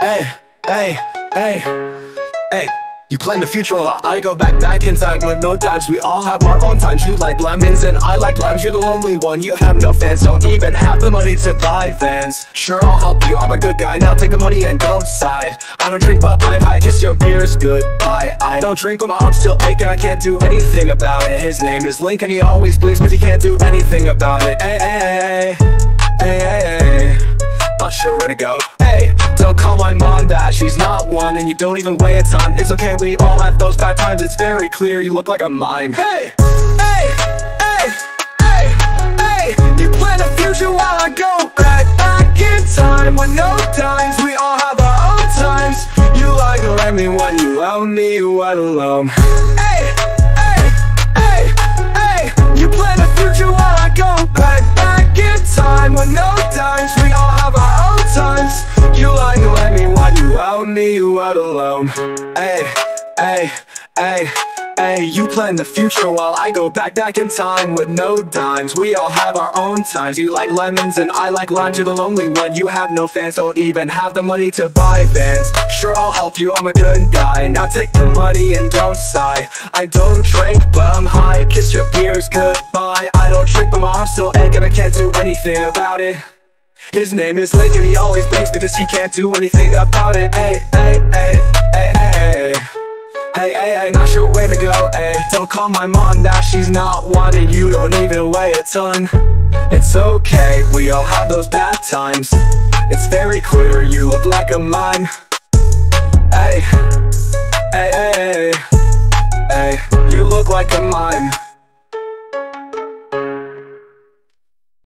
Hey, hey, hey, hey. You plan the future I go back back in time with no times. We all have our own times. You like lemons and I like limes You're the only one, you have no fans. Don't even have the money to buy fans. Sure I'll help you, I'm a good guy. Now take the money and don't sigh I don't drink but I high Kiss your beers goodbye. I don't drink but my arm's still aching. I can't do anything about it. His name is Link, and He always bleeds but he can't do anything about it. Hey, hey, hey, hey, hey, hey. Not sure where to go that She's not one and you don't even weigh a ton. It's okay, we all have those bad times. It's very clear you look like a mime. Hey, hey, hey, hey, hey. You plan a future while I go back, back in time. With no dimes, we all have our own times. You like to let me when you own me, what alone. Hey, own me, you out alone Hey, hey, hey Hey, you plan the future while I go back back in time with no dimes. We all have our own times. You like lemons and I like limes You're the lonely one, you have no fans Don't even have the money to buy fans Sure, I'll help you, I'm a good guy. Now take the money and don't sigh. I don't drink, but I'm high. Kiss your beers goodbye. I don't drink, but my arm's still aching. I can't do anything about it his name is Lincoln, he always thinks because he can't do anything about it. Hey, hey, hey, hey, hey, hey Hey, hey, not sure where to go, hey. Don't call my mom now, she's not wanting You don't even weigh a ton. It's okay, we all have those bad times. It's very clear you look like a mime. Hey, hey, hey, hey, hey You look like a mime